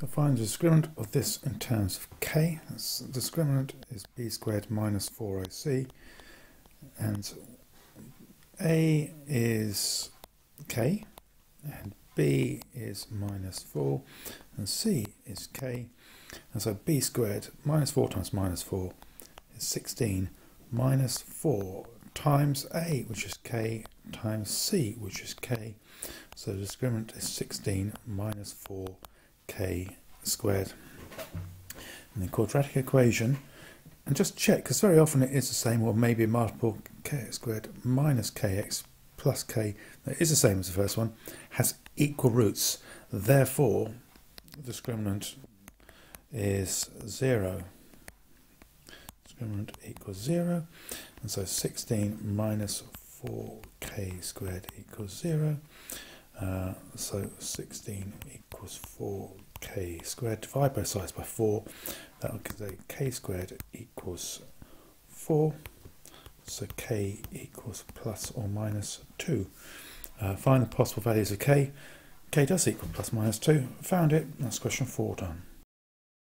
I'll find the discriminant of this in terms of k. That's, the discriminant is b squared minus 4ac, and a is k, and b is minus 4, and c is k. And so b squared minus 4 times minus 4 is 16 minus 4 times a, which is k, times c, which is k. So the discriminant is 16 minus 4k squared. And the quadratic equation, and just check, because very often it is the same, or maybe multiple kx squared minus kx plus k, that is the same as the first one, has equal roots. Therefore, the discriminant is 0 discriminant equals 0. And so 16 minus 4k squared equals 0. Uh, so 16 equals 4k squared. Divide both sides by 4. That will give a k squared equals 4. So k equals plus or minus 2. Uh, find the possible values of k. k does equal plus minus 2. Found it. That's question 4 done.